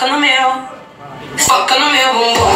Foca no meu, foca no meu bumbum.